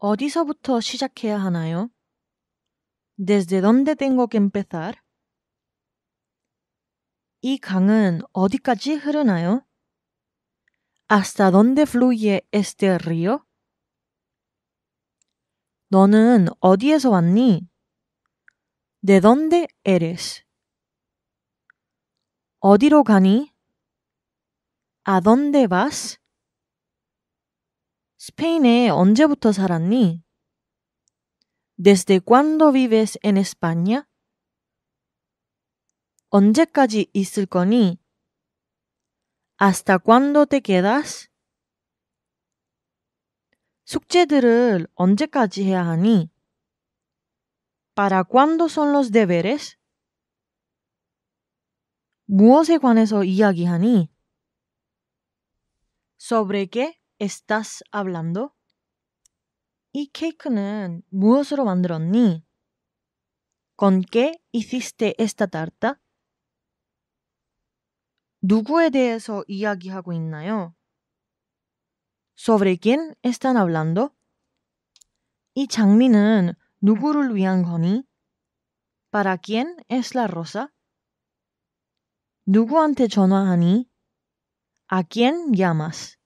어디서부터 시작해야 하나요? ¿Desde dónde tengo que empezar? 이 강은 어디까지 흐르나요? ¿Hasta dónde fluye este río? 너는 어디에서 왔니? ¿De dónde eres? 어디로 가니? ¿A dónde vas? 스페인에 언제부터 살았니? ¿Desde cuándo vives en España? 언제까지 있을 거니? ¿Hasta cuándo te quedas? 숙제들을 언제까지 해야 하니? ¿Para cuándo son los deberes? 무엇에 관해서 이야기하니? ¿Sobre qué estás hablando? 이 케이크는 무엇으로 만들었니? ¿Con qué hiciste esta tarta? 누구에 대해서 이야기하고 있나요? ¿Sobre quién están hablando? 이 장미는 누구를 위한 거니? ¿Para quién es la rosa? 누구한테 전화하니? ¿A quién llamas?